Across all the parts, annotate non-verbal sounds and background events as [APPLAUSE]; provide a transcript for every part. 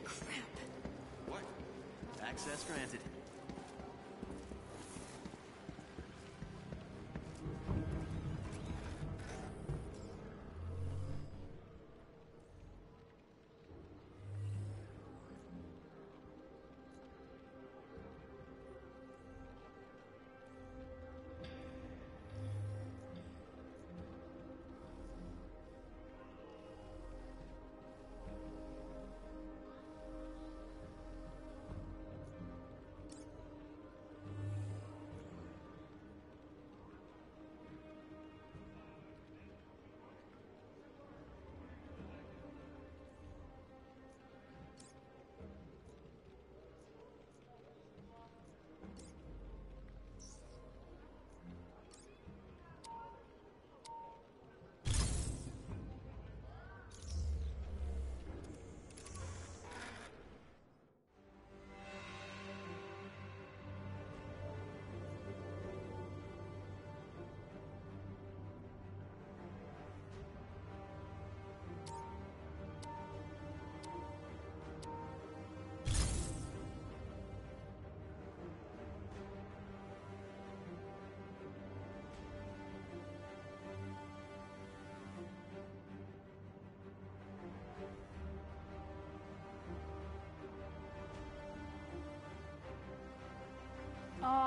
Crap. What? Access granted.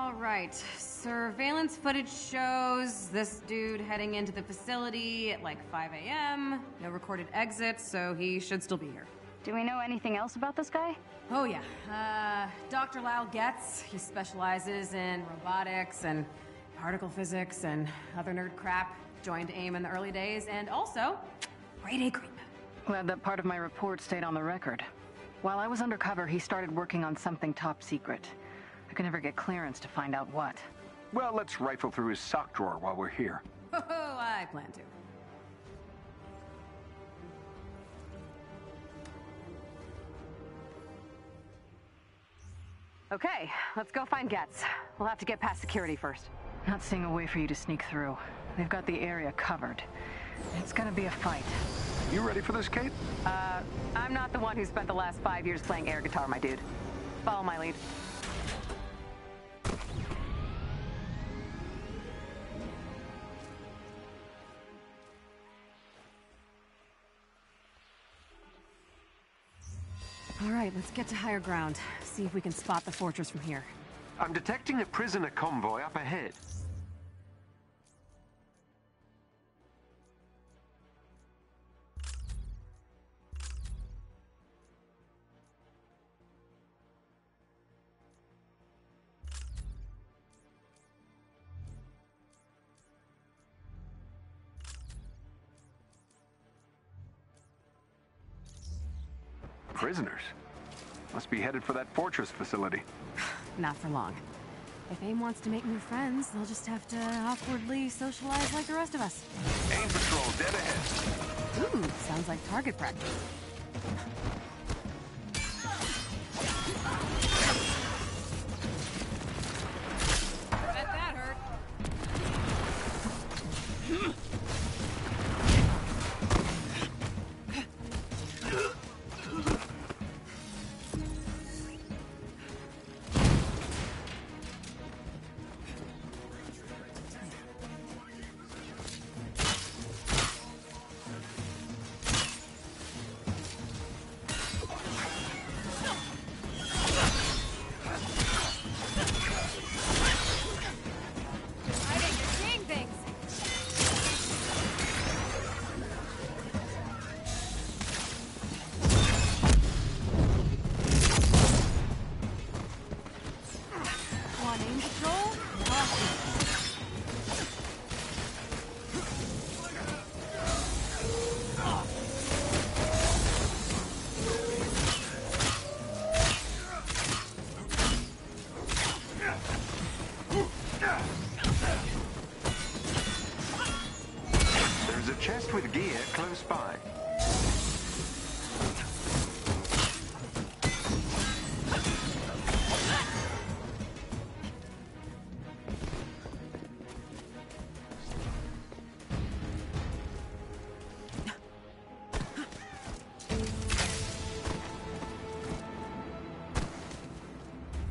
All right. Surveillance footage shows this dude heading into the facility at like 5 a.m. No recorded exits, so he should still be here. Do we know anything else about this guy? Oh, yeah. Uh, Dr. Lyle Getz. He specializes in robotics and particle physics and other nerd crap. Joined AIM in the early days, and also, grade A creep. Glad that part of my report stayed on the record. While I was undercover, he started working on something top secret. I can never get clearance to find out what. Well, let's rifle through his sock drawer while we're here. Oh, I plan to. Okay, let's go find Getz. We'll have to get past security first. Not seeing a way for you to sneak through. They've got the area covered. It's gonna be a fight. You ready for this, Kate? Uh, I'm not the one who spent the last five years playing air guitar, my dude. Follow my lead. All right, let's get to higher ground. See if we can spot the fortress from here. I'm detecting a prisoner convoy up ahead. Prisoners? Must be headed for that fortress facility. [SIGHS] Not for long. If AIM wants to make new friends, they'll just have to awkwardly socialize like the rest of us. AIM patrol dead ahead. Ooh, sounds like target practice.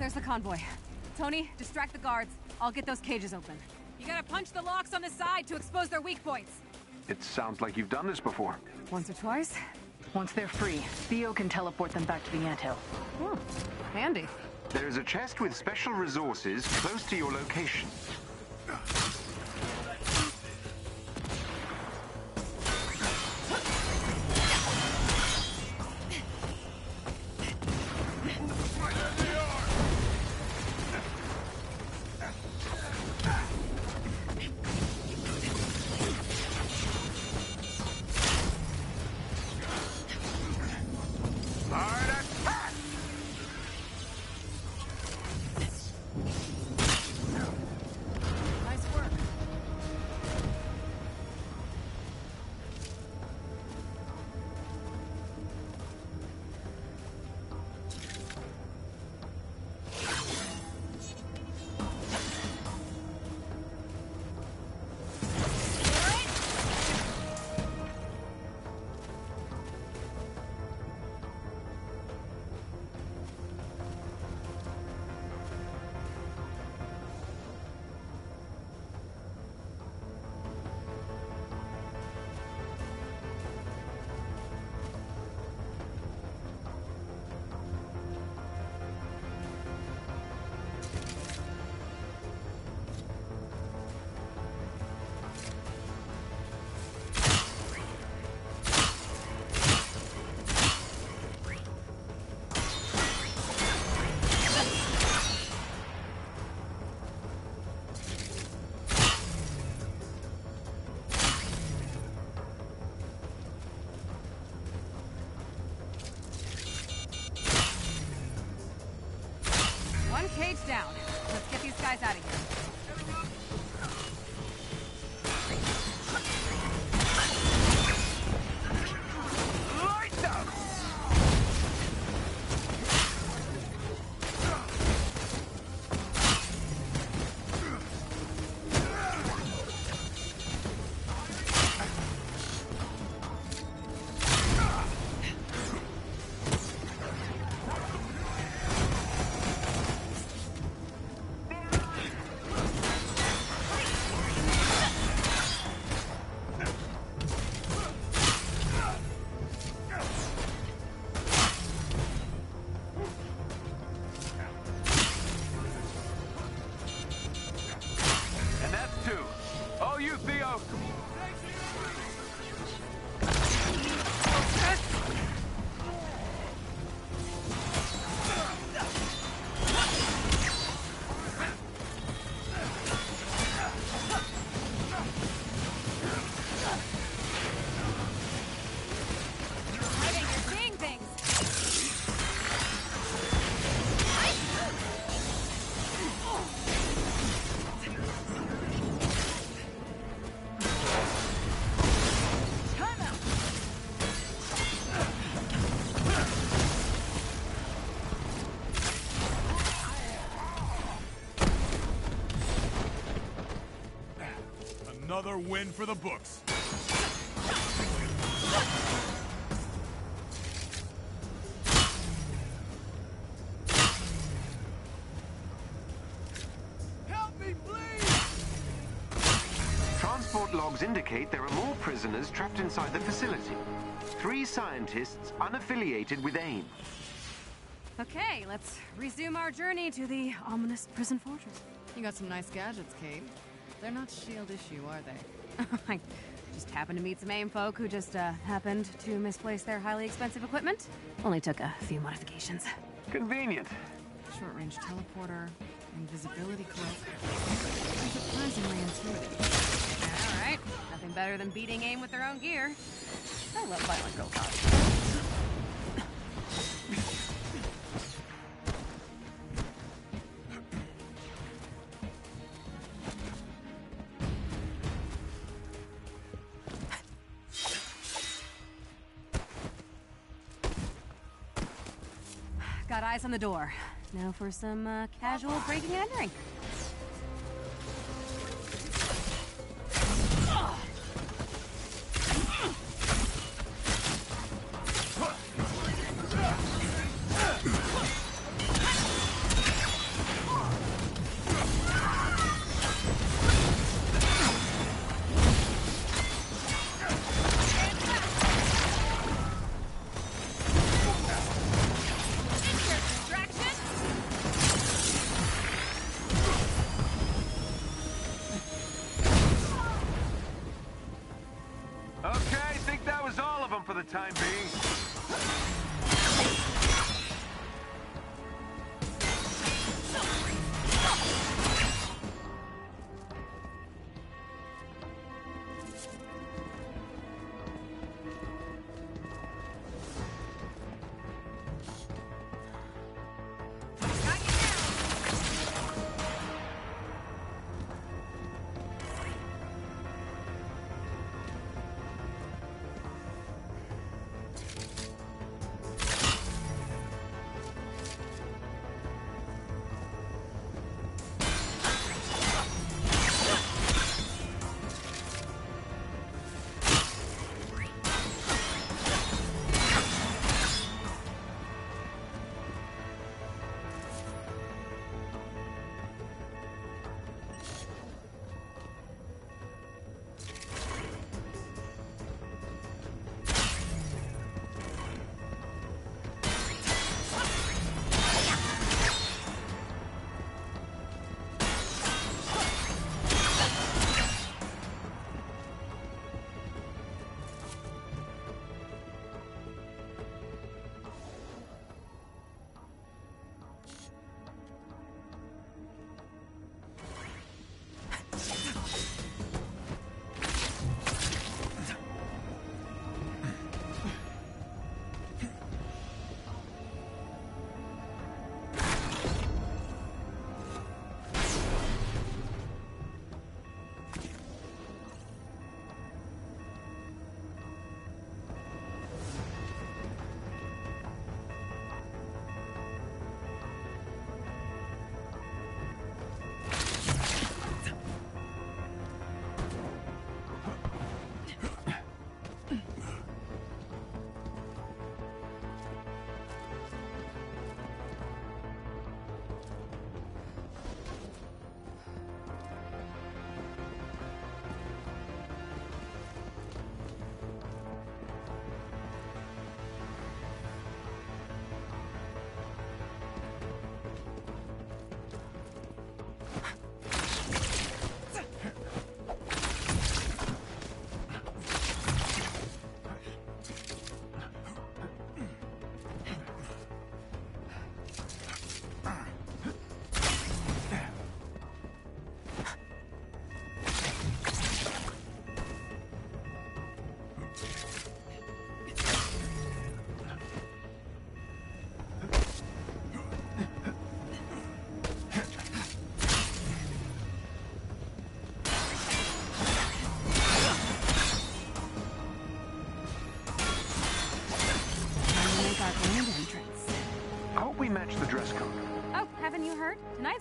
There's the convoy. Tony, distract the guards. I'll get those cages open. You gotta punch the locks on the side to expose their weak points. It sounds like you've done this before. Once or twice? Once they're free, Theo can teleport them back to the anthill. Hmm, handy. There is a chest with special resources close to your location. Another win for the books. Help me, please! Transport logs indicate there are more prisoners trapped inside the facility. Three scientists unaffiliated with AIM. Okay, let's resume our journey to the ominous prison fortress. You got some nice gadgets, Kate. They're not shield issue, are they? [LAUGHS] I just happened to meet some AIM folk who just uh, happened to misplace their highly expensive equipment. Only took a few modifications. Convenient. Short-range teleporter, invisibility cloak. Surprisingly intuitive. All right, nothing better than beating AIM with their own gear. I love violent girl cops. Eyes on the door. Now for some uh, casual breaking and entering. Time being.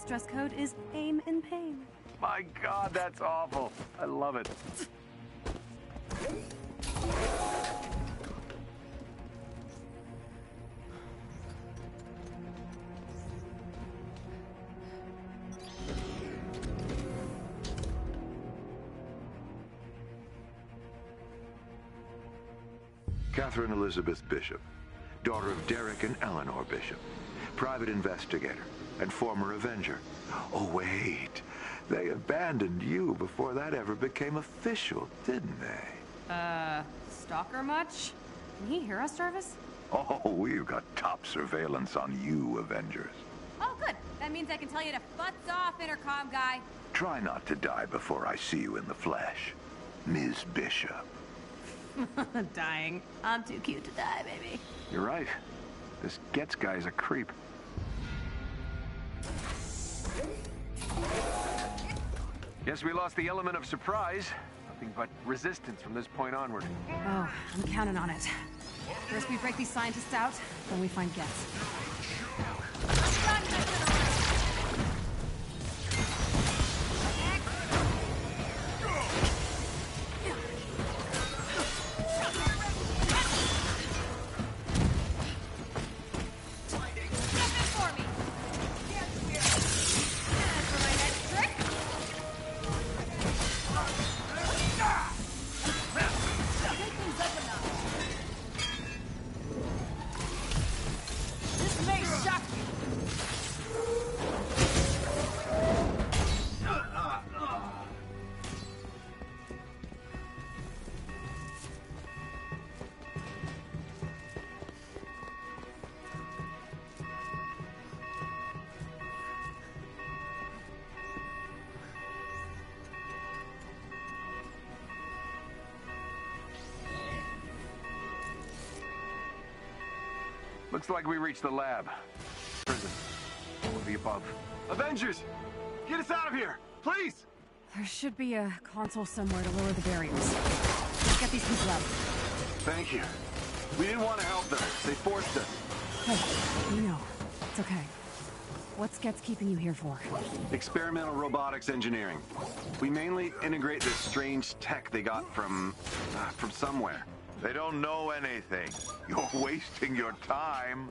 Heard? Dress code is aim in pain. My god, that's awful. I love it. Catherine Elizabeth Bishop, daughter of Derek and Eleanor Bishop, private investigator and former Avenger. Oh, wait. They abandoned you before that ever became official, didn't they? Uh, stalker much? Can he hear us, Jarvis? Oh, we've got top surveillance on you, Avengers. Oh, good. That means I can tell you to butts off, intercom guy. Try not to die before I see you in the flesh, Ms. Bishop. [LAUGHS] Dying. I'm too cute to die, baby. You're right. This Getz guy's a creep. Guess we lost the element of surprise. Nothing but resistance from this point onward. Oh, I'm counting on it. First we break these scientists out, then we find Getz. Looks like we reached the lab. Prison. Will be above. Avengers! Get us out of here! Please! There should be a console somewhere to lower the barriers. Let's get these people out. Thank you. We didn't want to help them. They forced us. Hey, we know. It's okay. What's Getz keeping you here for? Experimental robotics engineering. We mainly integrate this strange tech they got from... Uh, from somewhere. They don't know anything. You're [LAUGHS] wasting your time.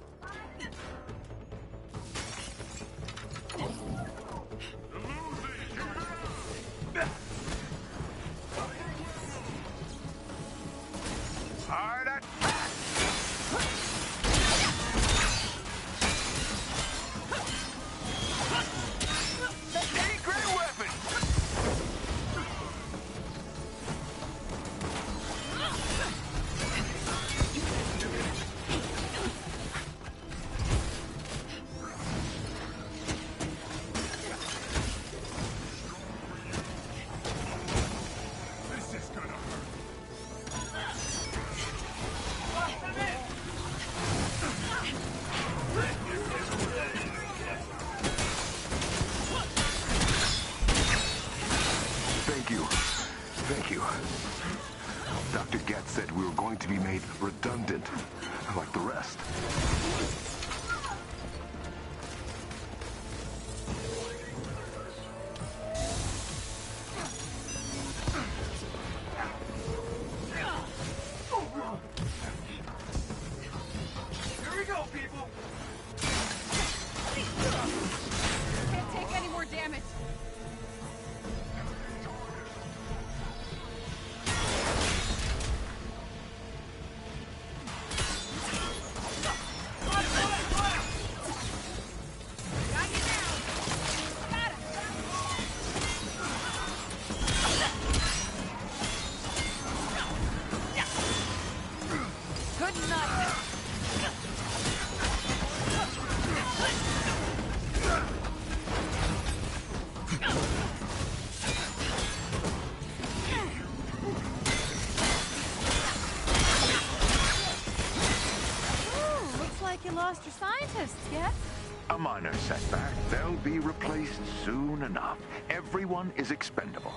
Enough. Everyone is expendable.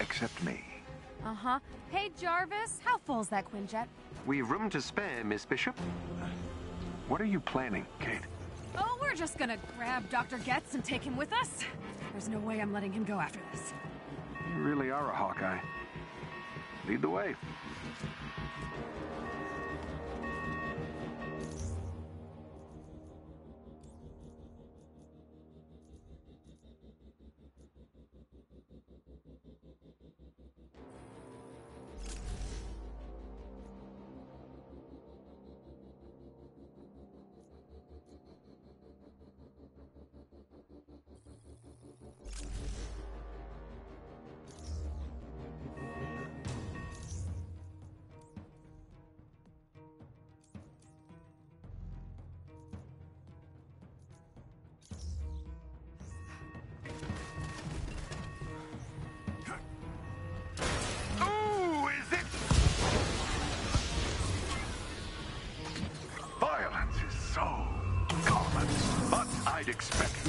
Except me. Uh-huh. Hey, Jarvis, how full's that Quinjet? We've room to spare, Miss Bishop. What are you planning, Kate? Oh, we're just gonna grab Dr. Getz and take him with us. There's no way I'm letting him go after this. You really are a Hawkeye. Lead the way.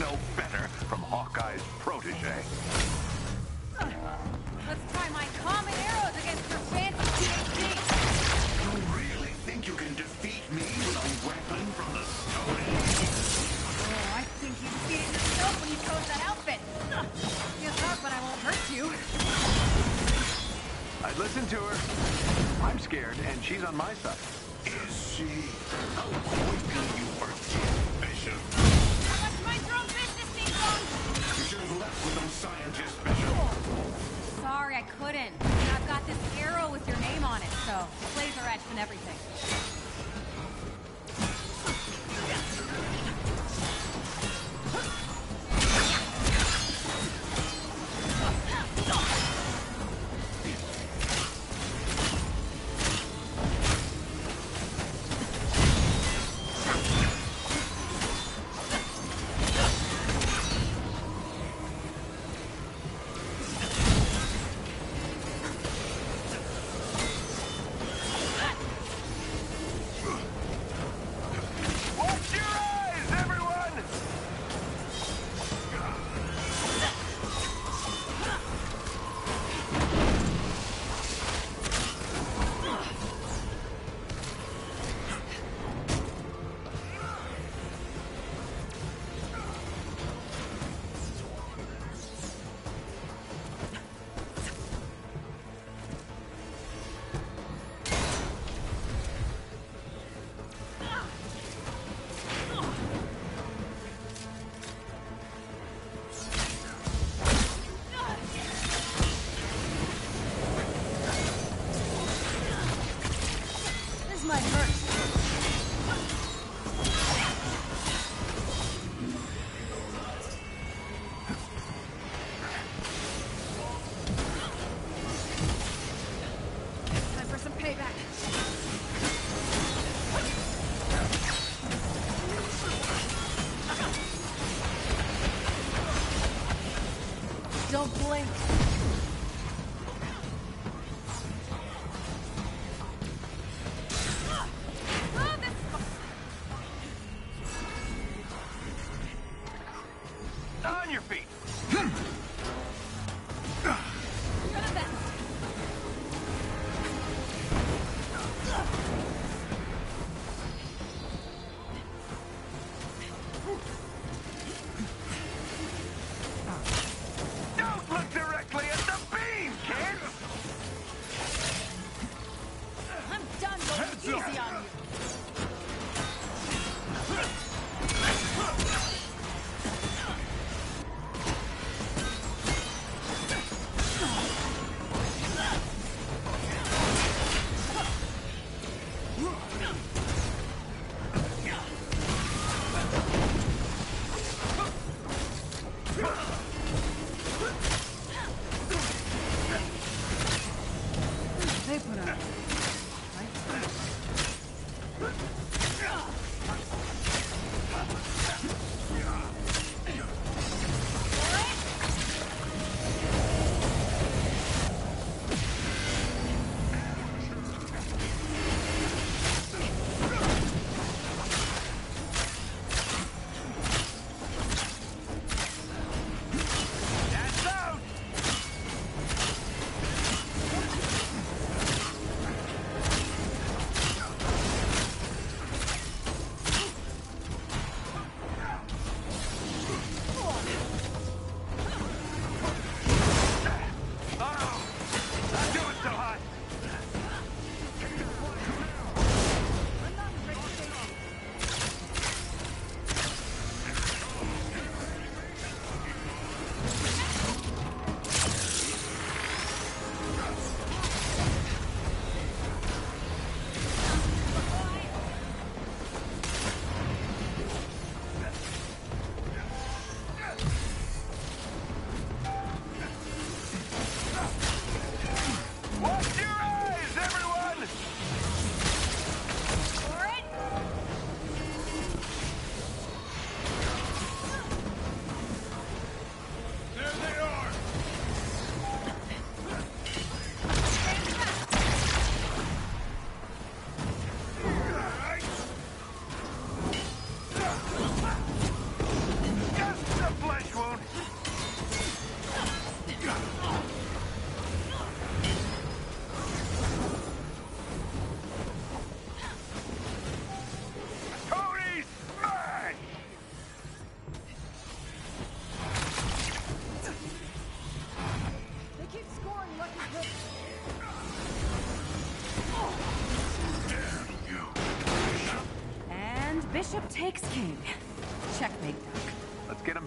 No better from Hawkeye's protege. Let's try my common arrows against your fancy PhD. You really think you can defeat me with a weapon from the Stone Age? Oh, I think seen it yourself when you chose that outfit. [LAUGHS] Get up, but I won't hurt you. I'd listen to her. I'm scared, and she's on my side. Is she? How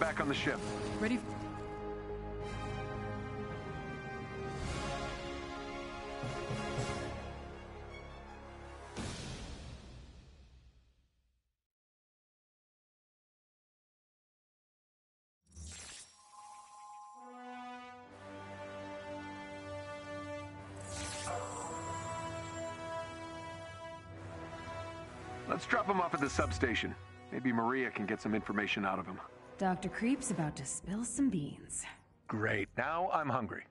back on the ship. Ready? Let's drop him off at the substation. Maybe Maria can get some information out of him. Dr. Creep's about to spill some beans. Great. Now I'm hungry.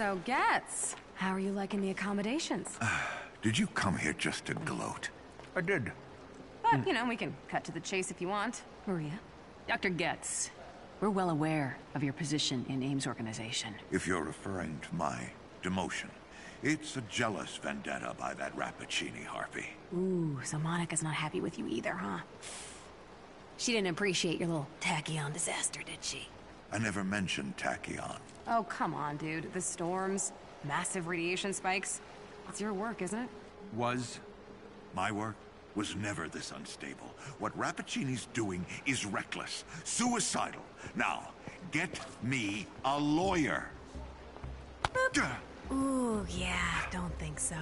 So, Getz, how are you liking the accommodations? Uh, did you come here just to gloat? I did. But, you know, we can cut to the chase if you want. Maria? Dr. Getz, we're well aware of your position in AIM's organization. If you're referring to my demotion, it's a jealous vendetta by that Rappaccini harpy. Ooh, so Monica's not happy with you either, huh? She didn't appreciate your little tachyon disaster, did she? I never mentioned Tachyon. Oh, come on, dude. The storms, massive radiation spikes. It's your work, isn't it? Was. My work was never this unstable. What Rappaccini's doing is reckless, suicidal. Now, get me a lawyer. Ooh, yeah, don't think so.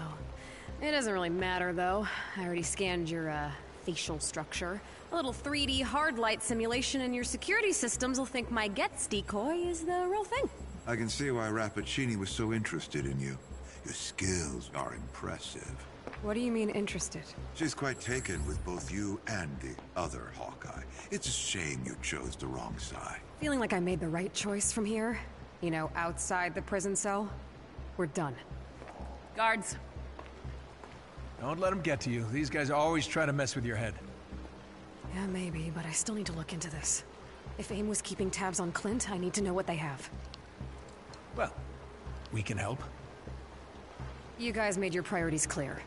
It doesn't really matter, though. I already scanned your, uh, facial structure. A little 3D hard light simulation in your security systems will think my Getz decoy is the real thing. I can see why Rappaccini was so interested in you. Your skills are impressive. What do you mean interested? She's quite taken with both you and the other Hawkeye. It's a shame you chose the wrong side. Feeling like I made the right choice from here? You know, outside the prison cell? We're done. Guards, Don't let them get to you. These guys always try to mess with your head. Yeah, maybe, but I still need to look into this. If AIM was keeping tabs on Clint, I need to know what they have. Well, we can help. You guys made your priorities clear.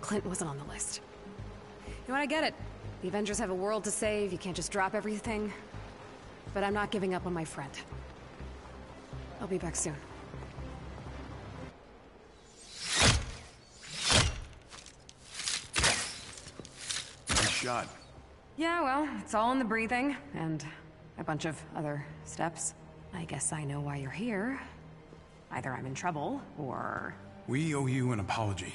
Clint wasn't on the list. You know what, I get it. The Avengers have a world to save, you can't just drop everything. But I'm not giving up on my friend. I'll be back soon. Shot. Yeah, well, it's all in the breathing, and a bunch of other steps. I guess I know why you're here. Either I'm in trouble, or... We owe you an apology.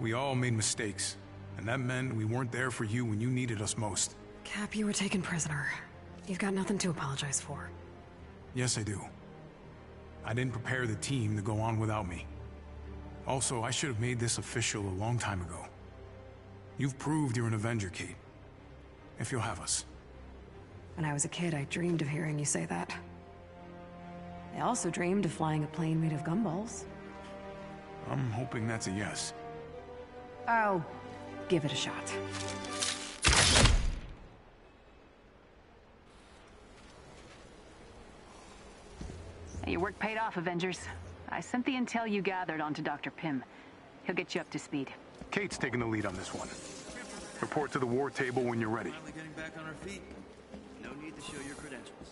We all made mistakes, and that meant we weren't there for you when you needed us most. Cap, you were taken prisoner. You've got nothing to apologize for. Yes, I do. I didn't prepare the team to go on without me. Also, I should have made this official a long time ago. You've proved you're an Avenger, Kate. If you'll have us. When I was a kid, I dreamed of hearing you say that. I also dreamed of flying a plane made of gumballs. I'm hoping that's a yes. I'll give it a shot. Your work paid off, Avengers. I sent the intel you gathered onto Dr. Pym. He'll get you up to speed. Kate's taking the lead on this one. Report to the war table when you're ready. Finally getting back on our feet. No need to show your credentials.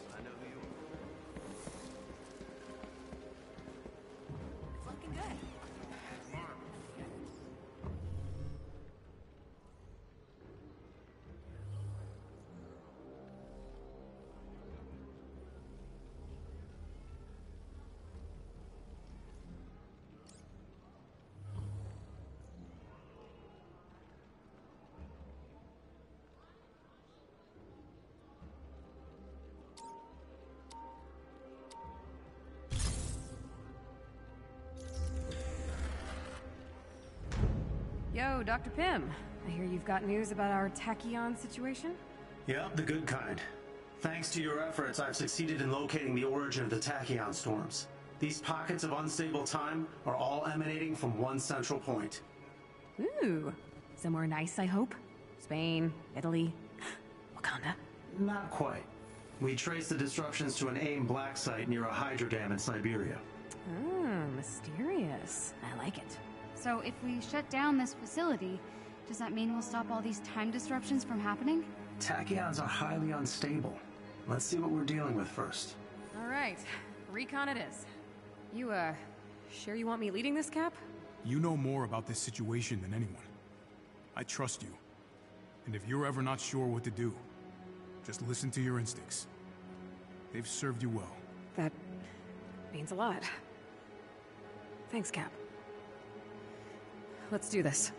Yo, Dr. Pym. I hear you've got news about our tachyon situation? Yep, the good kind. Thanks to your efforts, I've succeeded in locating the origin of the tachyon storms. These pockets of unstable time are all emanating from one central point. Ooh. Somewhere nice, I hope? Spain, Italy, [GASPS] Wakanda? Not quite. We traced the disruptions to an AIM black site near a hydro dam in Siberia. Oh, mysterious. I like it. So if we shut down this facility, does that mean we'll stop all these time disruptions from happening? Tachyons are highly unstable. Let's see what we're dealing with first. All right. Recon it is. You, uh, sure you want me leading this, Cap? You know more about this situation than anyone. I trust you. And if you're ever not sure what to do, just listen to your instincts. They've served you well. That means a lot. Thanks, Cap. Let's do this.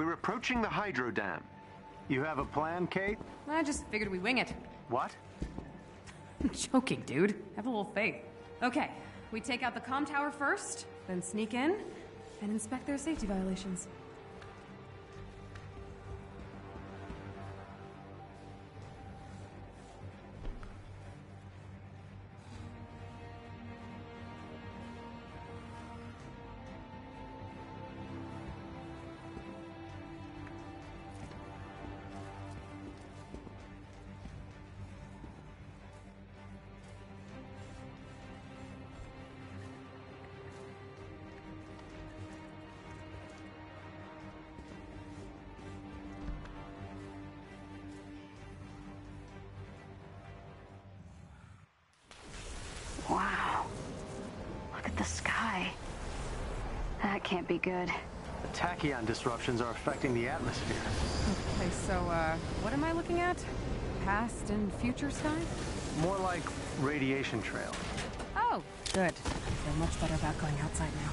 We're approaching the hydro dam. You have a plan, Kate? I just figured we wing it. What? [LAUGHS] I'm joking, dude. Have a little faith. Okay, we take out the com tower first, then sneak in and inspect their safety violations. Tachyon disruptions are affecting the atmosphere. Okay, so, uh, what am I looking at? Past and future sky? More like radiation trail. Oh, good. I feel much better about going outside now.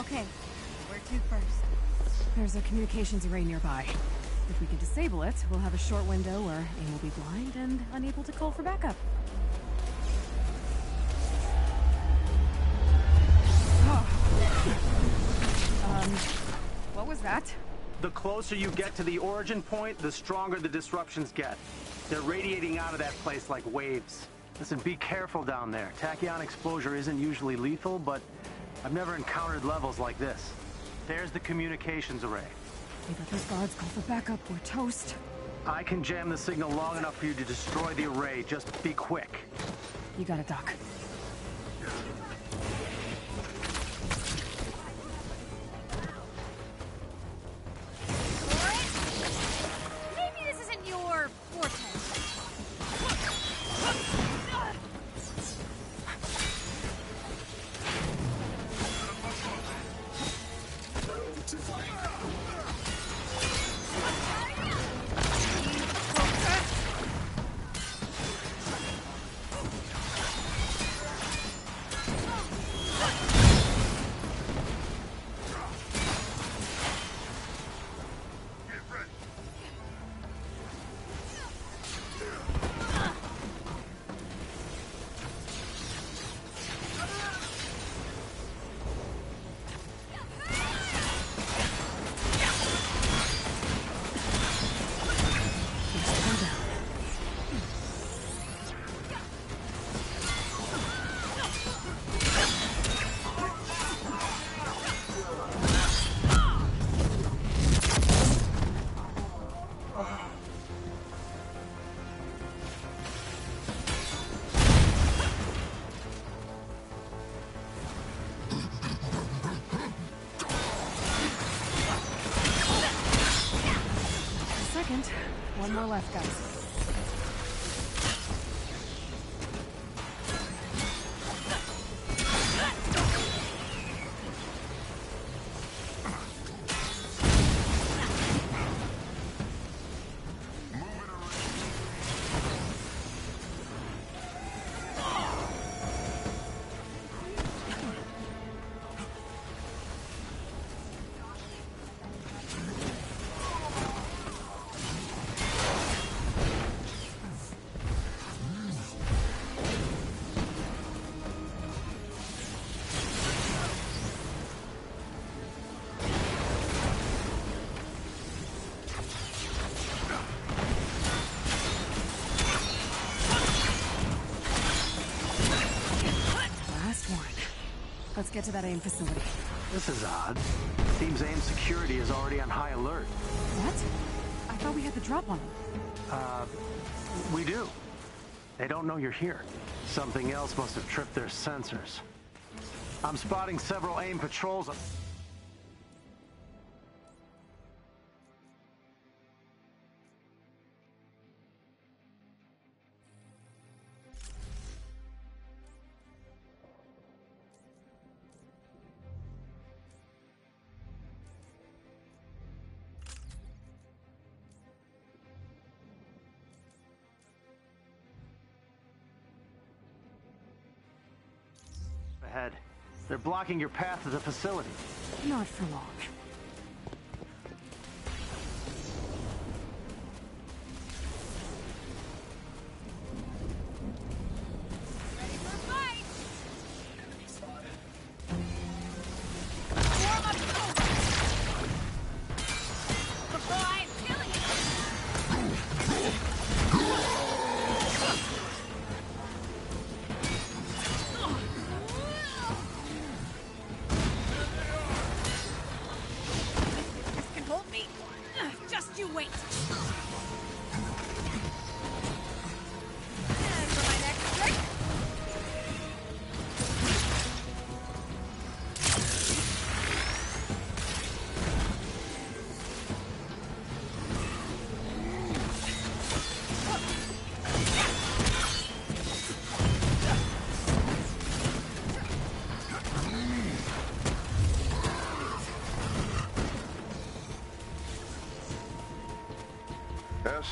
Okay, where to first? There's a communications array nearby. If we can disable it, we'll have a short window where AIM will be blind and unable to call for backup. The closer you get to the origin point, the stronger the disruptions get. They're radiating out of that place like waves. Listen, be careful down there. Tachyon exposure isn't usually lethal, but I've never encountered levels like this. There's the communications array. Let those guards call for backup, we're toast. I can jam the signal long enough for you to destroy the array. Just be quick. You got it, Doc. Get to that AIM facility. This is odd. Seems AIM security is already on high alert. What? I thought we had the drop on them. Uh, we do. They don't know you're here. Something else must have tripped their sensors. I'm spotting several AIM patrols. Blocking your path to the facility. Not for long.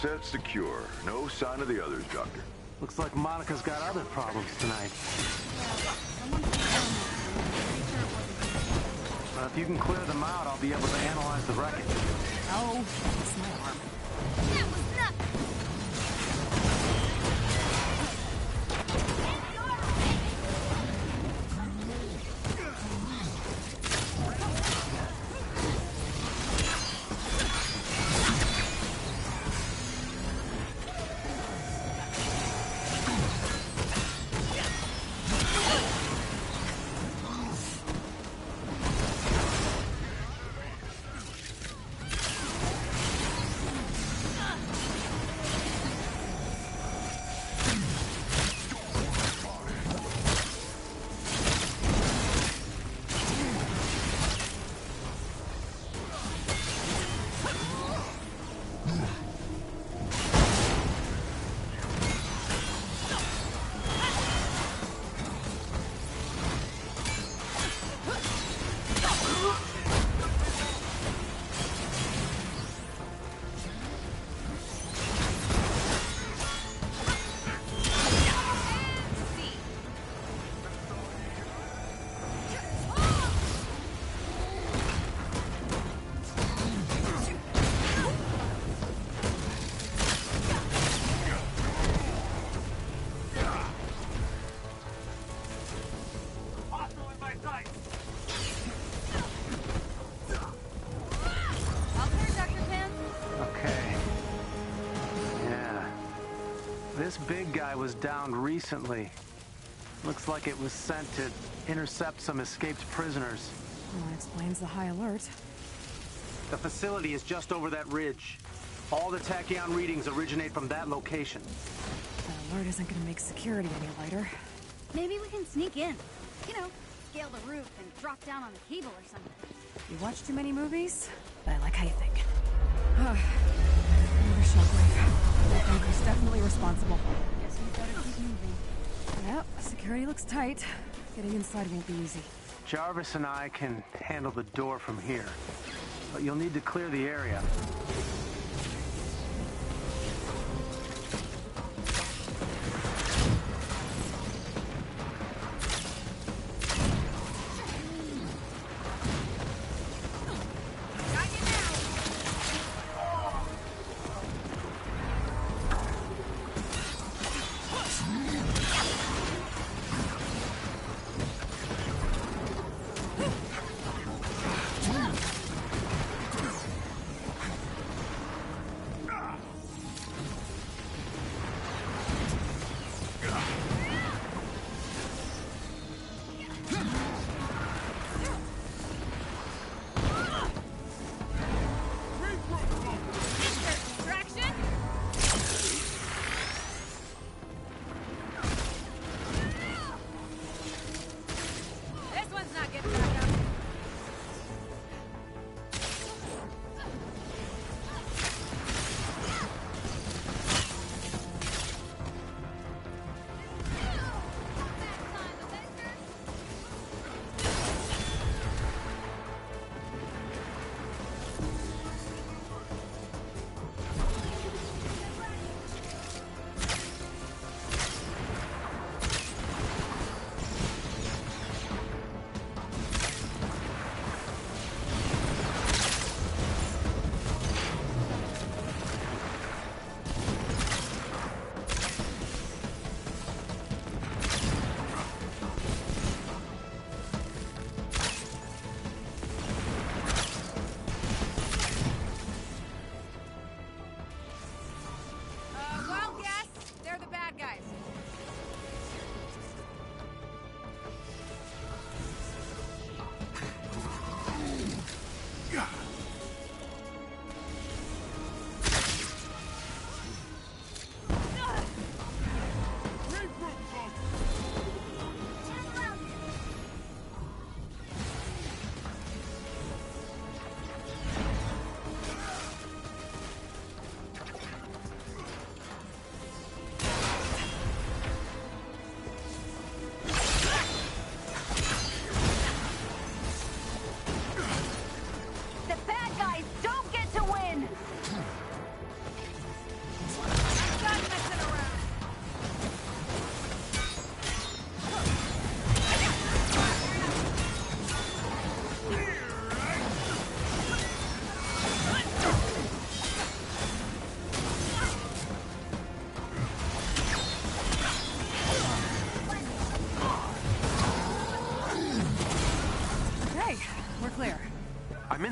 Asset secure. No sign of the others, Doctor. Looks like Monica's got other problems tonight. Uh, if you can clear them out, I'll be able to analyze the wreckage. Oh, guy was downed recently. Looks like it was sent to intercept some escaped prisoners. Well, that explains the high alert. The facility is just over that ridge. All the tachyon readings originate from that location. That alert isn't gonna make security any lighter. Maybe we can sneak in. You know, scale the roof and drop down on the cable or something. You watch too many movies? But I like how you think. Another shockwave. That thing definitely responsible. Guess we better keep moving. Yep, security looks tight. Getting inside won't be easy. Jarvis and I can handle the door from here. But you'll need to clear the area.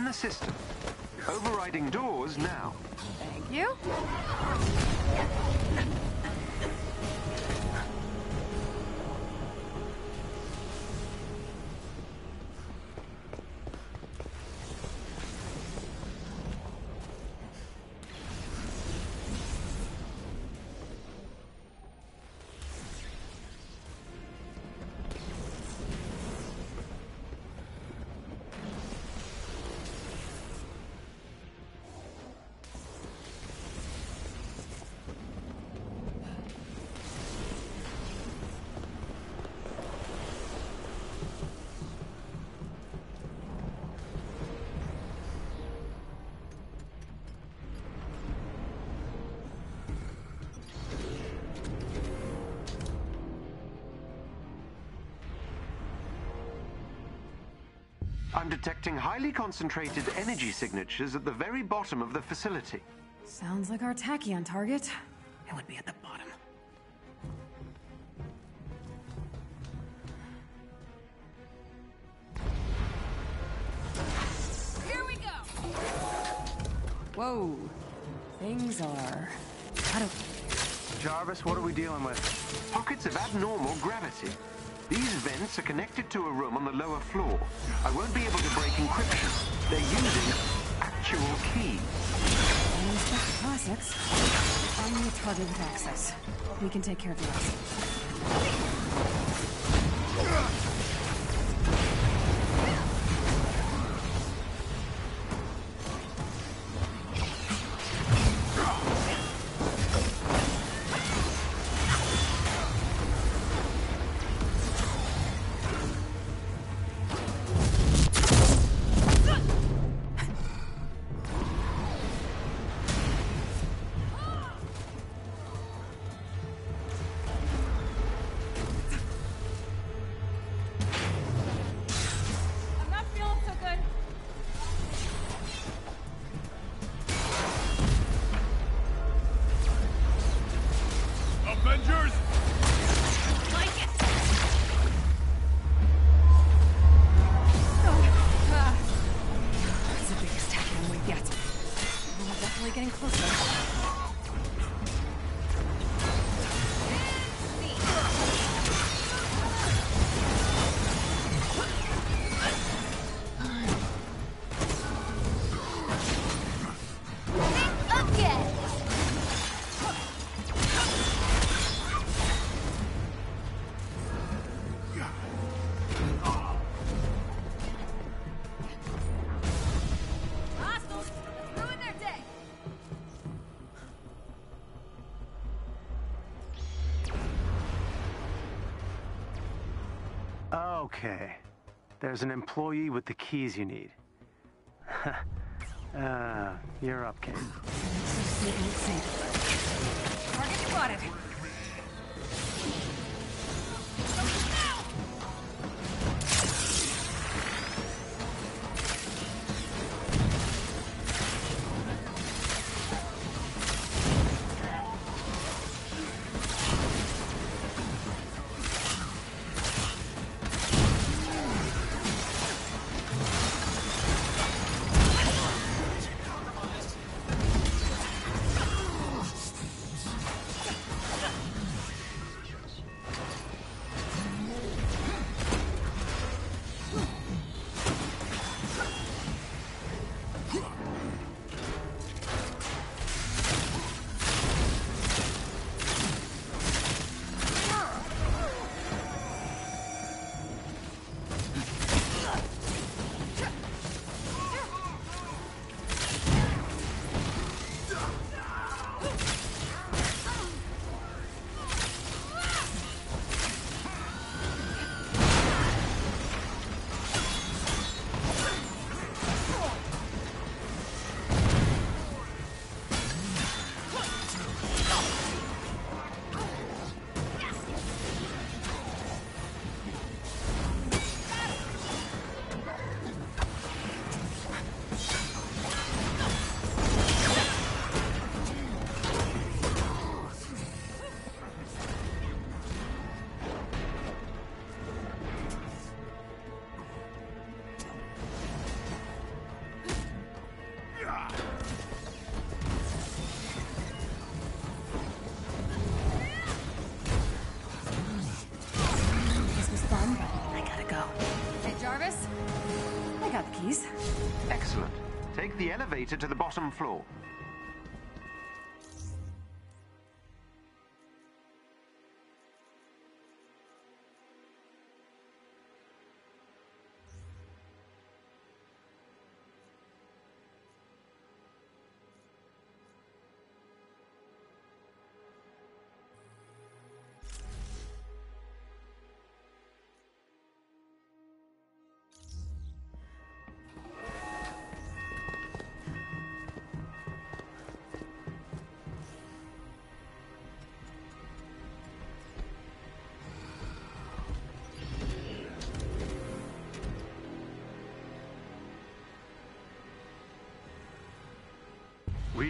The system. Overriding doors now. I'm detecting highly concentrated energy signatures at the very bottom of the facility. Sounds like our tachyon target. It would be at the bottom. Here we go! Whoa. Things are out of Jarvis, what are we dealing with? Pockets of abnormal gravity. These vents are connected to a room on the lower floor. I won't be able to break encryption. They're using actual keys. Find me a target with access. We can take care of the rest. Okay. There's an employee with the keys you need. [LAUGHS] uh, you're up, Kate. Target spotted. To the bottom floor.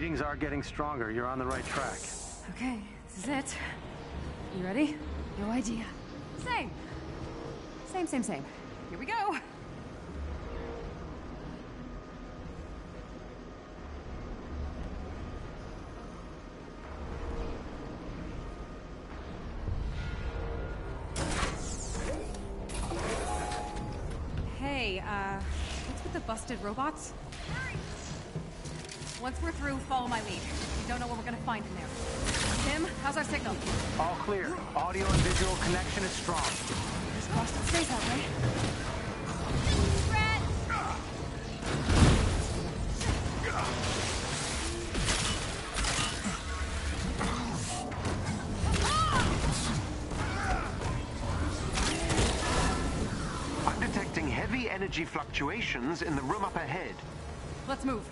Readings are getting stronger. You're on the right track. Okay, this is it. You ready? No idea. Same. Same, same, same. Here we go. Hey, uh, what's with the busted robots? Once we're through, follow my lead. We don't know what we're gonna find in there. Tim, how's our signal? All clear. Audio and visual connection is strong. Fingers crossed it stays that way. I'm detecting heavy energy fluctuations in the room up ahead. Let's move.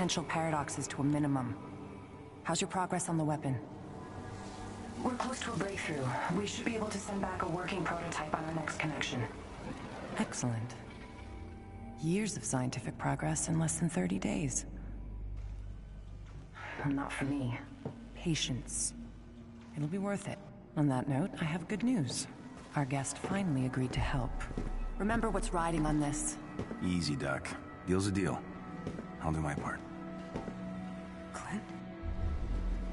Potential paradoxes to a minimum. How's your progress on the weapon? We're close to a breakthrough. We should be able to send back a working prototype on our next connection. Excellent. Years of scientific progress in less than 30 days. Not for me. Patience. It'll be worth it. On that note, I have good news. Our guest finally agreed to help. Remember what's riding on this. Easy, Duck. Deal's a deal. I'll do my part.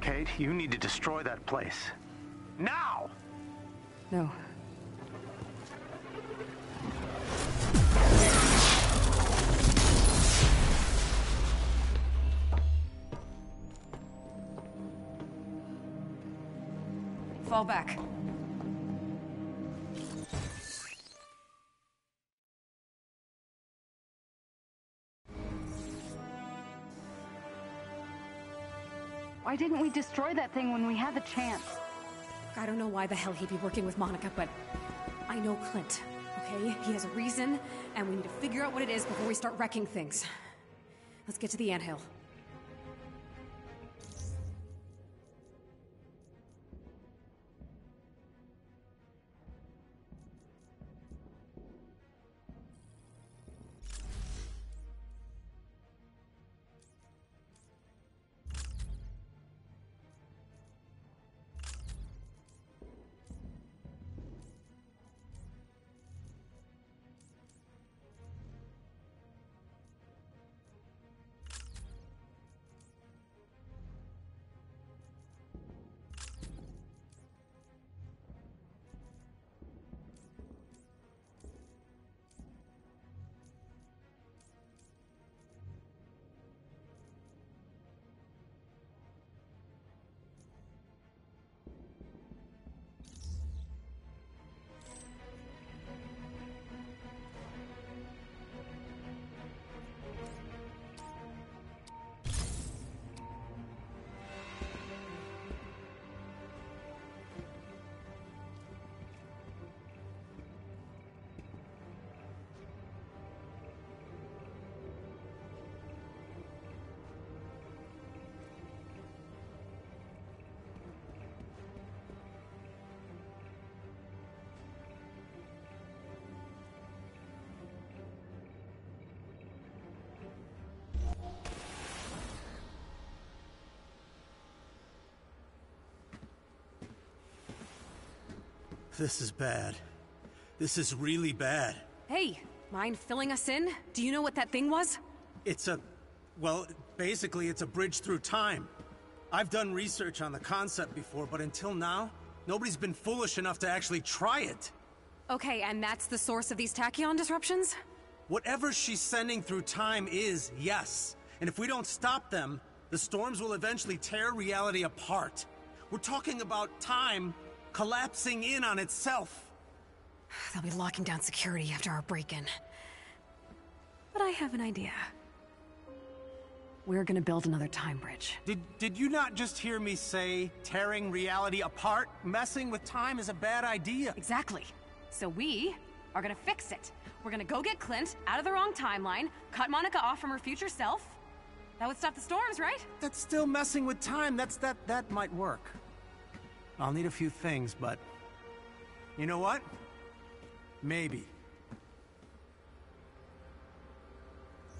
Kate, you need to destroy that place. Now! No. Fall back. Why didn't we destroy that thing when we had the chance? I don't know why the hell he'd be working with Monica, but I know Clint, okay? He has a reason, and we need to figure out what it is before we start wrecking things. Let's get to the anthill. This is bad. This is really bad. Hey, Mind filling us in? Do you know what that thing was? It's a... Well, basically, it's a bridge through time. I've done research on the concept before, but until now, nobody's been foolish enough to actually try it. Okay, and that's the source of these tachyon disruptions? Whatever she's sending through time is, yes. And if we don't stop them, the storms will eventually tear reality apart. We're talking about time collapsing in on itself. They'll be locking down security after our break-in. But I have an idea. We're gonna build another time bridge. Did, did you not just hear me say tearing reality apart? Messing with time is a bad idea. Exactly. So we are gonna fix it. We're gonna go get Clint out of the wrong timeline, cut Monica off from her future self. That would stop the storms, right? That's still messing with time. That's that that might work. I'll need a few things, but you know what? Maybe.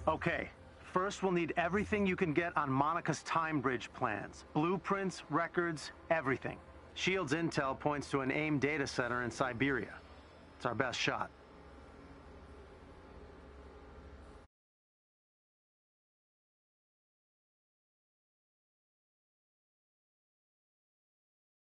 Okay, first we'll need everything you can get on Monica's time bridge plans. Blueprints, records, everything. SHIELD's intel points to an AIM data center in Siberia. It's our best shot.